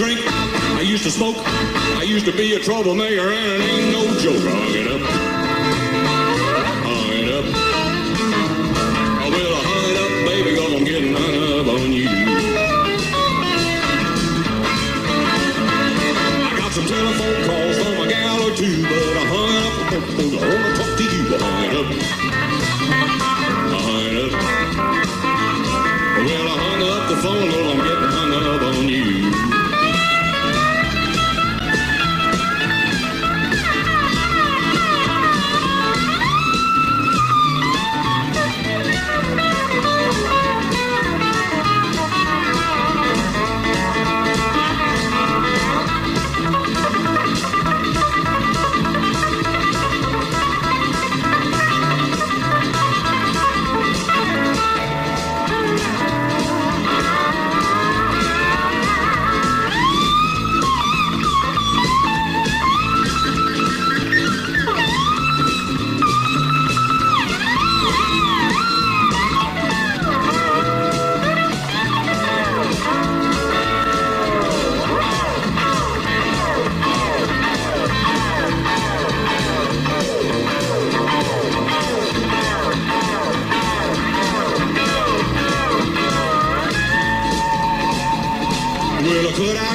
I used to smoke. I used to be a troublemaker and it ain't no joke. I hung it up. Hung it up. I hung it up, baby, cause I'm getting hung up on you. I got some telephone calls from a gal or two, but I hung it up. I wanna talk to you. I hung it up. I hung it up. Well, I hung up the phone,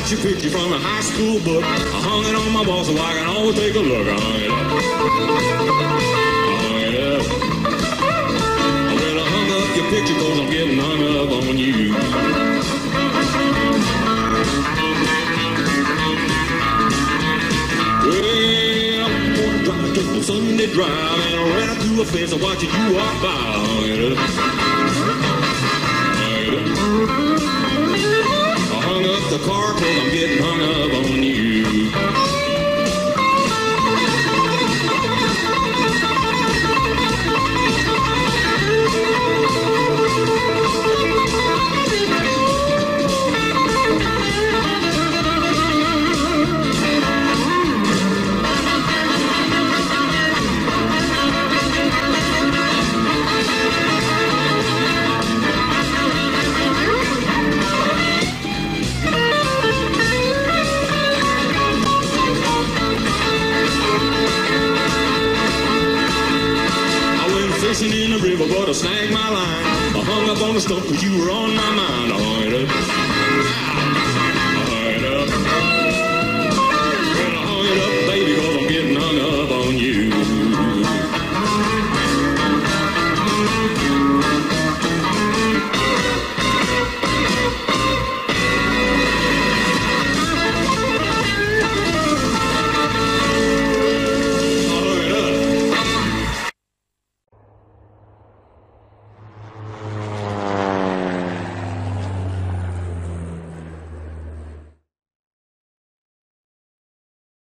I your picture from a high school book. I hung it on my wall so I can always take a look. I hung it up. I hung it up. Well, I hung up your picture cause I'm getting hung up on you. Well, I'm gonna drive to the Sunday drive and I through a fence and watching you walk by. I hung it up. Hung it up. The car cause I'm getting Fishing in the river, but I snagged my line. I hung up on the stump cause you were on my mind. I hung